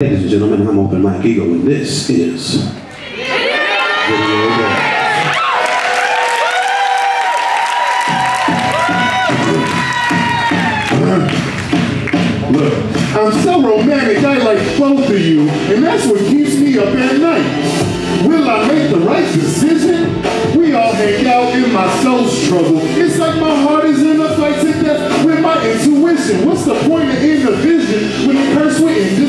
Ladies and gentlemen, I'm Open Mike Eagle, and this is Video. Look, I'm so romantic, I like both of you, and that's what keeps me up at night. Will I make the right decision? We all hang out in my soul's trouble. It's like my heart is in a fight to death with my intuition. What's the point of inner vision when you curse with?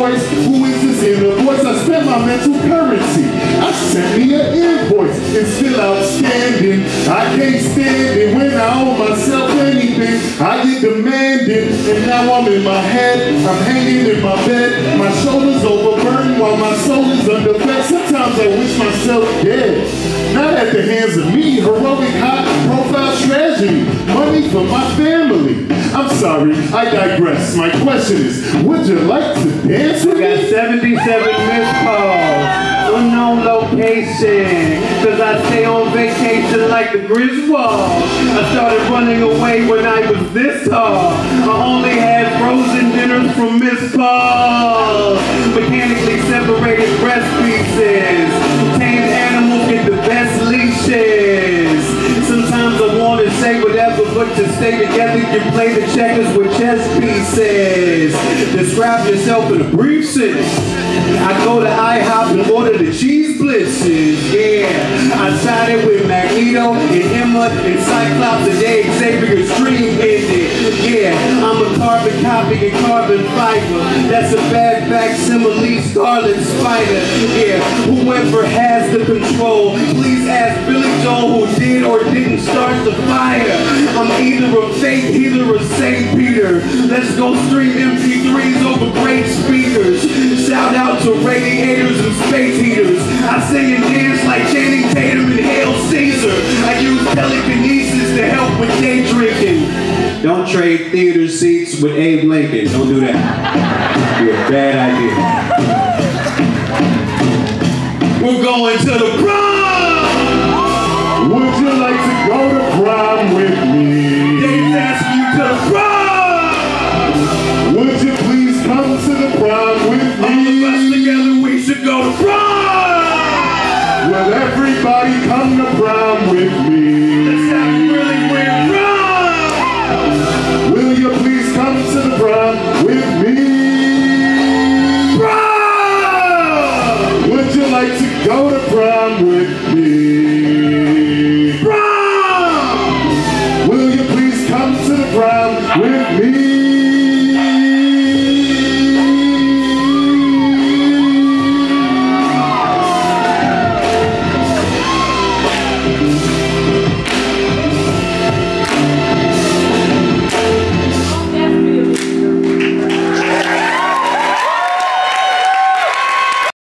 Choice? Who is this inner voice? I spent my mental currency. I sent me an invoice. It's still outstanding. I can't stand it when I owe myself anything. I get demanding, and now I'm in my head. I'm hanging in my bed. My shoulders overburdened while my soul is under threat. Sometimes I wish myself dead. Not at the hands of me, heroic high profile tragedy. Money for my family. I'm sorry, I digress. My question is, would you like to dance with me? Got 77 missed calls, unknown location. Cause I stay on vacation like the Griswold. I started running away when I was this tall. I only had frozen dinners from Miss Paul. Mechanically separated breast pieces. Tamed animals get the best leashes. But to stay together, you play the checkers with chess pieces. Describe yourself in a brief sentence. I go to IHOP and order the cheese blintzes. Yeah, I sided with Magneto and Emma and Cyclops and Xavier's dream I'm a carbon copy and carbon fiber. That's a bad facsimile scarlet spider. Yeah, whoever has the control, please ask Billy Joel who did or didn't start the fire. I'm either a fake healer or St. Peter. Let's go stream MP3s over great speakers. Shout out to radiators and space heaters. I sing and dance like Channing Tatum and Hail Caesar. I use telekinesis to help with day drinking. Don't trade theater seats with Abe Lincoln. Don't do that. Be a bad idea. We're going to the prom! Would you like to go to prom with me? Dave's asking you to the prom! Would you please come to the prom with me? All of us together, we should go to prom! Will everybody come to prom with me? Go with me? Prom! Will you please come to the prom with me?